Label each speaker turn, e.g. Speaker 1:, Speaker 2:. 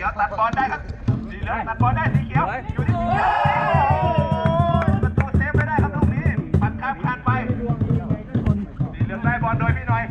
Speaker 1: ขียวตัดบอลได้ครับสีเหลืองตัดบอลได้สีเขียวอยู่ที่สีเหลือประตูเซฟไม่ได้ครับลูกนี้ปัดข้ามคานไปสีเหลืองได้บอลโดยพี่หน่อย